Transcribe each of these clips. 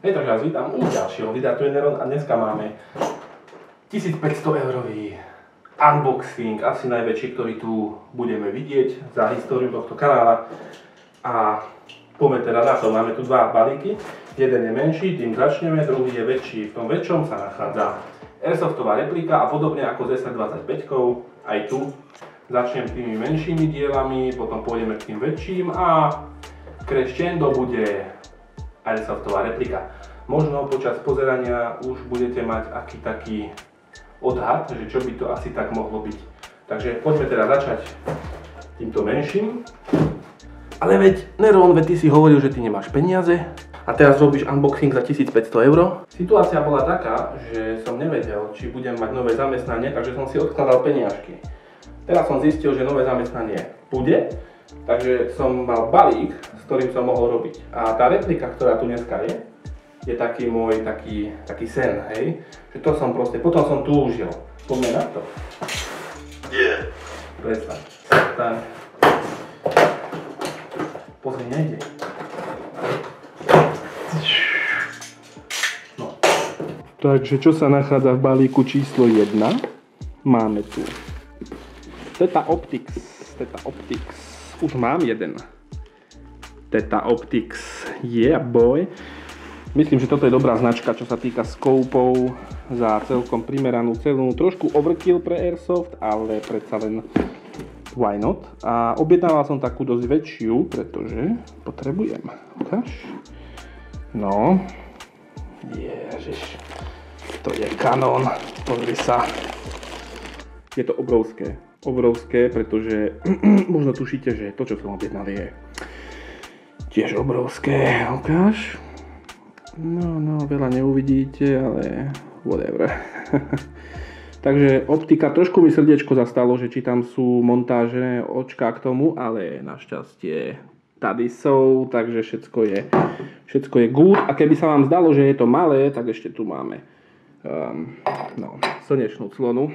Takže vás vítam u ďalšieho videa tu je Neron a dneska máme 1500 eurový unboxing, asi najväčší, ktorý tu budeme vidieť za históriu tohto kanála. A poďme teda na to, máme tu dva balíky, jeden je menší, tým začneme, druhý je väčší, v tom väčšom sa nachádza Airsoftová replika a podobne ako s SR25, aj tu začnem tými menšími dielami, potom pôjdeme k tým väčším a crescendo bude Airsoftová replika. Možno počas pozerania už budete mať aký taký odhad, že čo by to asi tak mohlo byť. Takže poďme teda začať týmto menším. Ale veď, Neron, veď ty si hovoril, že ty nemáš peniaze a teraz robíš unboxing za 1500 eur. Situácia bola taká, že som nevedel, či budem mať nové zamestnanie, takže som si odkladal peniažky. Teraz som zistil, že nové zamestnanie bude, takže som mal balík, s ktorým som mohol robiť. A tá replika, ktorá tu dneska je, je taký môj taký, taký sen, hej? Že to som proste, potom som túžil. Poďme na to. Yeah. Predstav. Tak. Pozri, nejde. No. Takže čo sa nachádza v balíku číslo 1? Máme tu Teta Optics. Teta Optics. Už mám jeden. Teta Optics. Yeah boy. Myslím, že toto je dobrá značka, čo sa týka skoupov za celkom primeranú cenu. Trošku overkill pre Airsoft, ale predsa len why not. A objednával som takú dosť väčšiu, pretože potrebujem. Ukáž? No. Ježiš. To je kanón. Pozri sa. Je to obrovské. Obrovské, pretože možno tušíte, že to, čo som objednal je tiež obrovské. Ukáž? No, no, veľa neuvidíte, ale whatever. Takže optika, trošku mi srdiečko zastalo, že či tam sú montáže očka k tomu, ale našťastie tady sú, takže všetko je, všetko je good. A keby sa vám zdalo, že je to malé, tak ešte tu máme um, no, slnečnú clonu.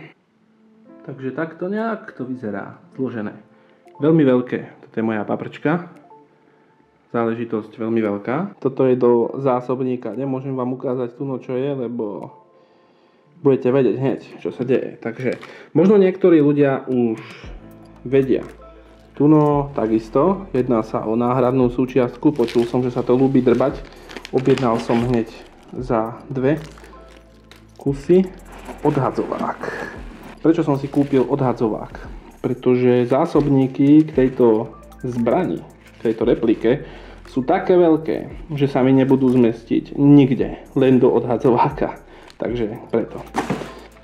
Takže takto nejak to vyzerá zložené. Veľmi veľké, toto je moja paprčka záležitosť veľmi veľká. Toto je do zásobníka. Nemôžem vám ukázať tu, no čo je, lebo budete vedieť hneď, čo sa deje. Takže možno niektorí ľudia už vedia. Tuno takisto, jedná sa o náhradnú súčiastku, počul som, že sa to ľúbi drbať. Objednal som hneď za dve kusy odhadzovák. Prečo som si kúpil odhadzovák? Pretože zásobníky k tejto zbrani, k tejto replike, sú také veľké, že sa mi nebudú zmestiť nikde, len do odhadzováka. Takže preto.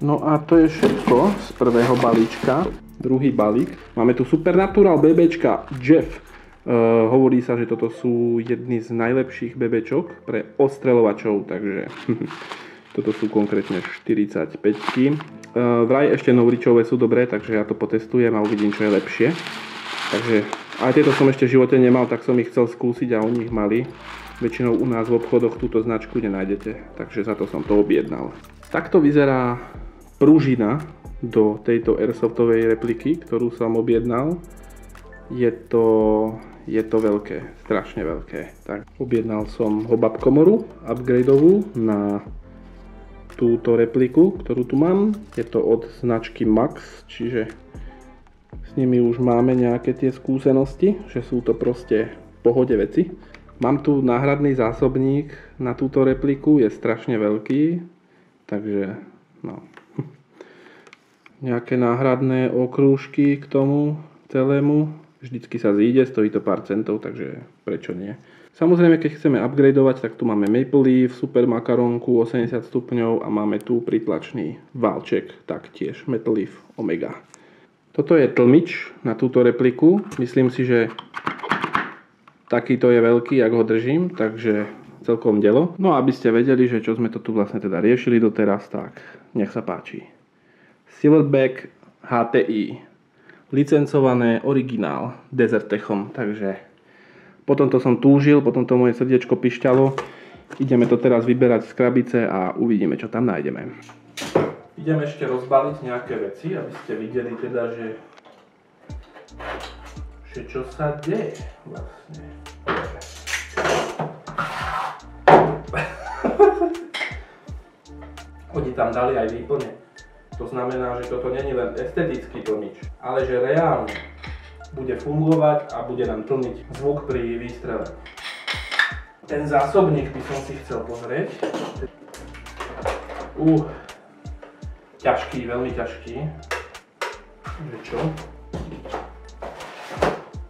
No a to je všetko z prvého balíčka. Druhý balík. Máme tu Supernatural BBčka Jeff. Uh, hovorí sa, že toto sú jedny z najlepších bebečok pre ostreľovačov, takže toto sú konkrétne 45 uh, Vraj ešte novričové sú dobré, takže ja to potestujem a uvidím, čo je lepšie. Takže aj tieto som ešte v živote nemal, tak som ich chcel skúsiť a oni ich mali. Väčšinou u nás v obchodoch túto značku nenájdete, takže za to som to objednal. Takto vyzerá pružina do tejto Airsoftovej repliky, ktorú som objednal. Je to, je to veľké, strašne veľké. Tak, objednal som Hobab komoru upgradeovú na túto repliku, ktorú tu mám. Je to od značky Max, čiže s nimi už máme nejaké tie skúsenosti, že sú to proste v pohode veci. Mám tu náhradný zásobník na túto repliku, je strašne veľký, takže no. Nejaké náhradné okrúžky k tomu celému. Vždycky sa zíde, stojí to pár centov, takže prečo nie. Samozrejme, keď chceme upgradeovať, tak tu máme Maple Leaf, Super Makaronku 80 stupňov a máme tu pritlačný válček, taktiež Maple Leaf Omega. Toto je tlmič na túto repliku. Myslím si, že takýto je veľký, ak ho držím, takže celkom delo. No a aby ste vedeli, že čo sme to tu vlastne teda riešili doteraz, tak nech sa páči. Silverback HTI. Licencované originál Desertechom, takže potom to som túžil, potom to moje srdiečko pišťalo. Ideme to teraz vyberať z krabice a uvidíme, čo tam nájdeme. Idem ešte rozbaliť nejaké veci, aby ste videli teda, že, že čo sa deje vlastne. oni tam dali aj výplne. To znamená, že toto není len estetický tlmič, ale že reálne bude fungovať a bude nám tlmiť zvuk pri výstrele. Ten zásobník by som si chcel pozrieť. Uh, ťažký, veľmi ťažký. Že čo?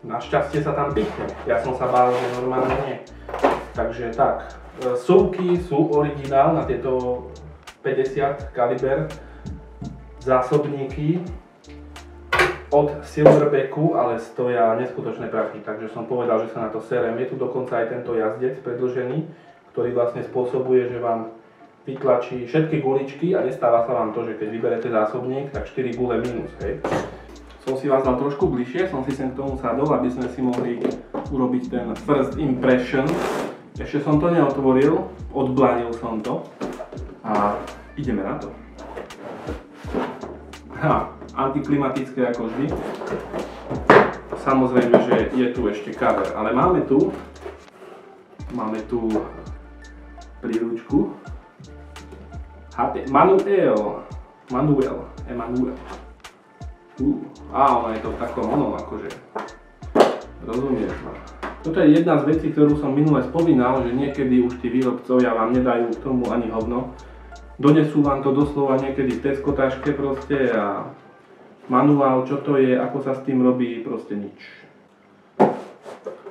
Našťastie sa tam pichne. Ja som sa bál, že normálne nie. Takže tak, e, súvky sú originál na tieto 50 kaliber zásobníky od Silverbacku, ale stoja neskutočné prachy, takže som povedal, že sa na to serem. Je tu dokonca aj tento jazdec predlžený, ktorý vlastne spôsobuje, že vám vytlačí všetky guličky a nestáva sa vám to, že keď vyberete zásobník, tak 4 gule minus, hej. Som si vás dal trošku bližšie, som si sem k tomu sadol, aby sme si mohli urobiť ten first impression. Ešte som to neotvoril, odblanil som to a ideme na to. Ha, antiklimatické ako vždy. Samozrejme, že je tu ešte cover, ale máme tu máme tu príručku Manuel Manuel Emanuel a ono je to v takom onom akože rozumieš ma toto je jedna z vecí, ktorú som minule spomínal, že niekedy už tí výrobcovia vám nedajú k tomu ani hovno. Donesú vám to doslova niekedy v Tesco taške proste a manuál, čo to je, ako sa s tým robí, proste nič.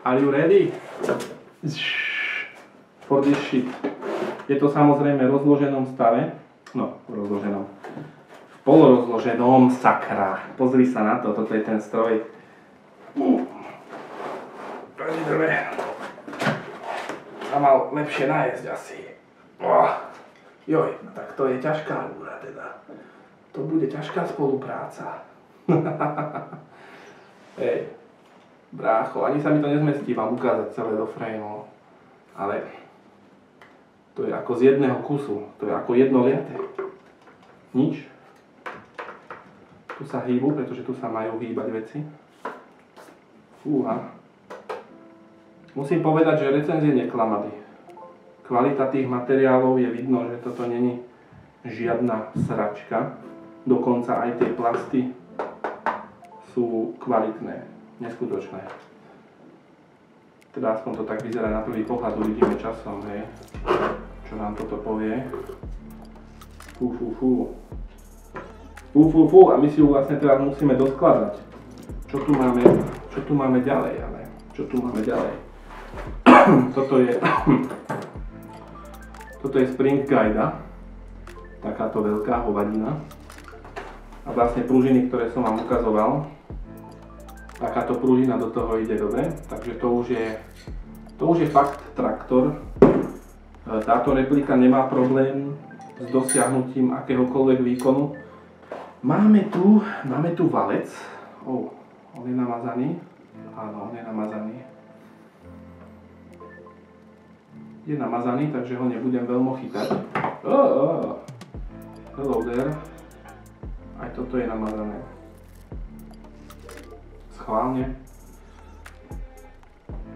Are you ready? For this shit. Je to samozrejme v rozloženom stave. No, v rozloženom. V polorozloženom sakra. Pozri sa na to, toto je ten stroj. Sa mal lepšie najesť asi. Joj, tak to je ťažká úra teda. To bude ťažká spolupráca. Hej, brácho, ani sa mi to nezmestí vám ukázať celé do frameu, ale to je ako z jedného kusu, to je ako jedno liate. Nič. Tu sa hýbu, pretože tu sa majú hýbať veci. Fúha. Musím povedať, že recenzie neklamali. Kvalita tých materiálov je vidno, že toto není žiadna sračka. Dokonca aj tie plasty sú kvalitné, neskutočné. Teda aspoň to tak vyzerá na prvý pohľad, uvidíme časom, hej, čo nám toto povie. Fú, fú, fú. Fú, fú, fú, a my si ju vlastne teraz musíme doskladať. Čo tu máme, čo tu máme ďalej, ale čo tu máme ďalej. toto je, toto je Spring Guide, takáto veľká hovadina. A vlastne pružiny, ktoré som vám ukazoval, takáto pružina do toho ide dobre, takže to už je, to už je fakt traktor. E, táto replika nemá problém s dosiahnutím akéhokoľvek výkonu. Máme tu, máme tu valec. Oh, on je namazaný. Áno, on je namazaný. Je namazaný, takže ho nebudem veľmi chytať. Oh, oh. Hello there. Toto je namazané schválne.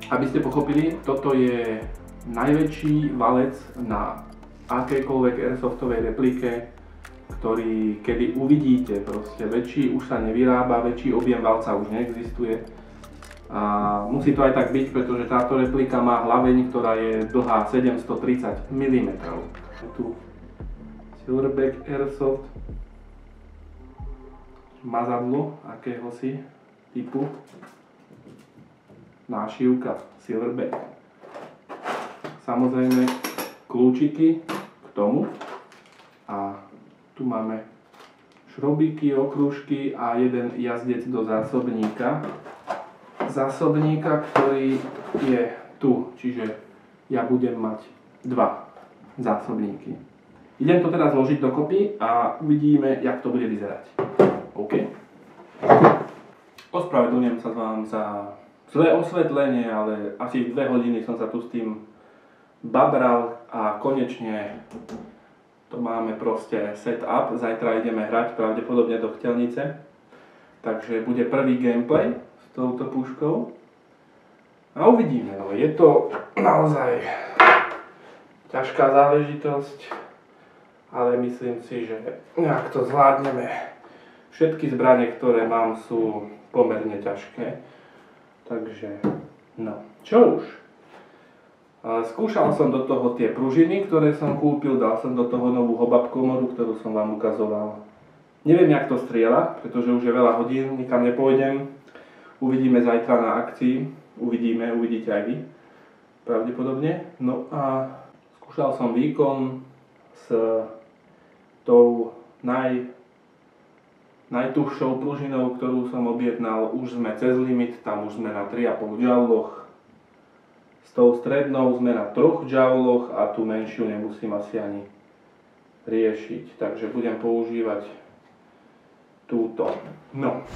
Aby ste pochopili, toto je najväčší valec na akékoľvek airsoftovej replike, ktorý kedy uvidíte, proste väčší už sa nevyrába, väčší objem valca už neexistuje. A musí to aj tak byť, pretože táto replika má hlaveň, ktorá je dlhá 730 mm. Tu Silverback Airsoft mazadlo akéhosi typu nášivka Silverback. Samozrejme kľúčiky k tomu a tu máme šrobíky, okružky a jeden jazdec do zásobníka. Zásobníka, ktorý je tu, čiže ja budem mať dva zásobníky. Idem to teraz zložiť dokopy a uvidíme, jak to bude vyzerať. Ospravedlňujem sa vám za zlé osvetlenie, ale asi dve hodiny som sa tu s tým babral a konečne to máme proste set up. Zajtra ideme hrať pravdepodobne do chtelnice. Takže bude prvý gameplay s touto puškou. A uvidíme, no je to naozaj ťažká záležitosť, ale myslím si, že nejak to zvládneme. Všetky zbranie, ktoré mám, sú pomerne ťažké. Takže, no, čo už. Skúšal som do toho tie pružiny, ktoré som kúpil, dal som do toho novú hobab komoru, ktorú som vám ukazoval. Neviem, jak to strieľa, pretože už je veľa hodín, nikam nepôjdem. Uvidíme zajtra na akcii, uvidíme, uvidíte aj vy, pravdepodobne. No a skúšal som výkon s tou naj, najtužšou pružinou, ktorú som objednal. Už sme cez limit, tam už sme na 3,5 jouloch tou strednou sme na troch džauloch a tú menšiu nemusím asi ani riešiť. Takže budem používať túto. No.